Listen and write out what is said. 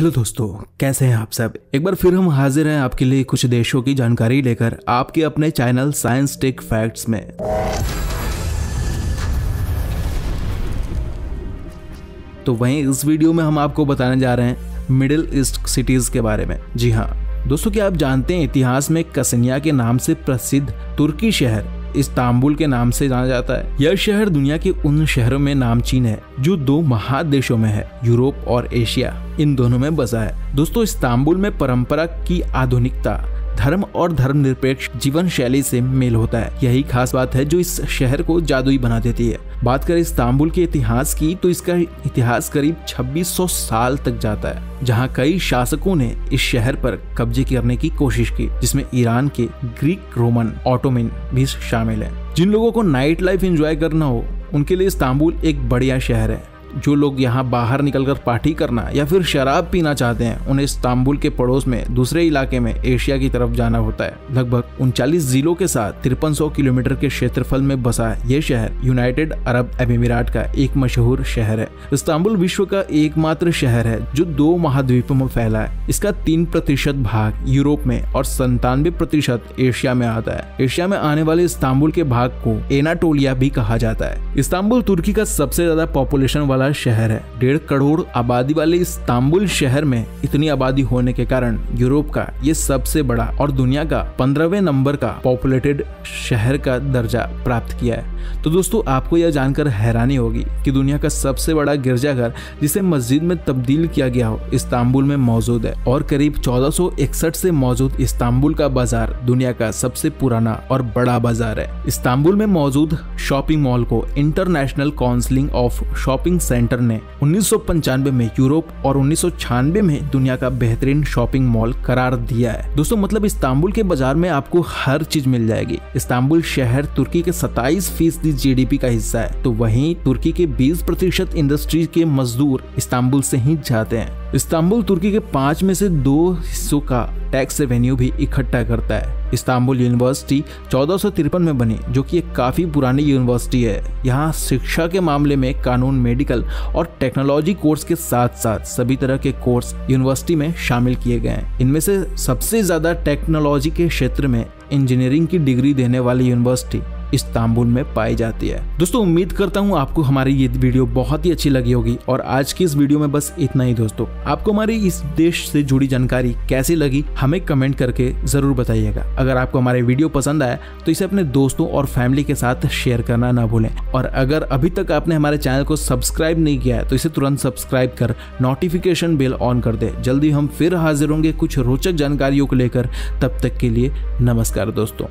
Hello दोस्तों, कैसे हैं आप सब? एक बार फिर हम हाजिर हैं आपके लिए कुछ देशों की जानकारी लेकर आपके अपने चैनल साइंस टेक फैक्ट्स में। तो वहीं इस वीडियो में हम आपको बताने जा रहे हैं मिडिल ईस्ट सिटीज़ के बारे में। जी हाँ दोस्तों क्या आप जानते हैं इतिहास में कसनिया के नाम से प्रसिद्ध तुर्की शहर इस्तांबुल के नाम से जाना जाता है। यह शहर दुनिया के उन शहरों में नामचीन है, जो दो महादेशों में है, यूरोप और एशिया। इन दोनों में बसा है। दोस्तों, इस्तांबुल में परंपरा की आधुनिकता धर्म और धर्मनिरपेक्ष जीवन शैली से मेल होता है। यही खास बात है जो इस शहर को जादुई बना देती है। बात करें इस्तांबुल के इतिहास की तो इसका इतिहास करीब 2600 साल तक जाता है, जहाँ कई शासकों ने इस शहर पर कब्जे करने की कोशिश की, जिसमें ईरान के ग्रीक रोमन ऑटोमिन भी शामिल है। जिन लोगों को नाइट लाइफ एंजॉय करना हो, उनके लिए इस्तांबुल एक बढ़िया शहर है। जो लोग यहाँ बाहर निकलकर पार्टी करना या फिर शराब पीना चाहते हैं, उन्हें इस्तांबुल के पड़ोस में, दूसरे इलाके में एशिया की तरफ़ जाना होता है। लगभग उनचालीस जिलों के साथ तिरपन किलोमीटर के क्षेत्रफल में बसा ये शहर यूनाइटेड अरब अमीरात का एक मशहूर शहर है। इस्तांबुल विश्व का एकमात्र शहर है, जो दो महाद्वीपों में फैला है। इसका तीन प्रतिशत भाग यूरोप में और संतानवे प्रतिशत एशिया में आता है। एशिया में आने वाले इस्तांबुल के भाग को एनाटोलिया भी कहा जाता है। इस्तांबुल तुर्की का सबसे ज़्यादा पॉपुलेशन वाला वाला शहर है। डेढ़ करोड़ आबादी वाले इस्तांबुल शहर में इतनी आबादी होने के कारण यूरोप का ये सबसे बड़ा और दुनिया का पंद्रहवें नंबर का पॉपुलेटेड शहर का दर्जा प्राप्त किया है। तो दोस्तों, आपको यह जानकर हैरानी होगी कि दुनिया का सबसे बड़ा गिरजाघर जिसे मस्जिद में तब्दील किया गया हो, इस्तांबुल में मौजूद है और करीब चौदह से मौजूद इस्तांबुल का बाज़ार दुनिया का सबसे पुराना और बड़ा बाज़ार है। इस्तांबुल में मौजूद शॉपिंग मॉल को international counselling of shopping centre ने उन्नीस में यूरोप और उन्नीस सौ छियानबे में दुनिया का बेहतरीन शॉपिंग मॉल करार दिया है। दोस्तों मतलब इस्तांबुल के बाज़ार में आपको हर चीज़ मिल जाएगी। इस्तांबुल शहर तुर्की के 27 फ़ीसदी जीडीपी का हिस्सा है। तो वहीं तुर्की के 20 प्रतिशत इंडस्ट्री के मजदूर इस्तांबुल से ही जाते हैं। इस्तांबुल तुर्की के पाँच में से दो हिस्सों का टैक्स रेवेन्यू भी इकट्ठा करता है। इस्तांबुल यूनिवर्सिटी चौदह में बनी, जो कि एक काफ़ी पुरानी यूनिवर्सिटी है। यहाँ शिक्षा के मामले में कानून, मेडिकल और टेक्नोलॉजी कोर्स के साथ साथ सभी तरह के कोर्स यूनिवर्सिटी में शामिल किए गए हैं। इनमें से सबसे ज़्यादा टेक्नोलॉजी के क्षेत्र में इंजीनियरिंग की डिग्री देने वाली यूनिवर्सिटी इस्तांबुल में पाई जाती है। दोस्तों, उम्मीद करता हूँ आपको हमारी ये वीडियो बहुत ही अच्छी लगी होगी और आज की इस वीडियो में बस इतना ही दोस्तों। आपको हमारी इस देश से जुड़ी जानकारी कैसी लगी, हमें कमेंट करके ज़रूर बताइएगा। अगर आपको हमारे वीडियो पसंद आया तो इसे अपने दोस्तों और फैमिली के साथ शेयर करना ना भूलें। और अगर अभी तक आपने हमारे चैनल को सब्सक्राइब नहीं किया है तो इसे तुरंत सब्सक्राइब कर, नोटिफिकेशन बेल ऑन कर दे। जल्दी हम फिर हाजिर होंगे कुछ रोचक जानकारियों को लेकर। तब तक के लिए नमस्कार दोस्तों।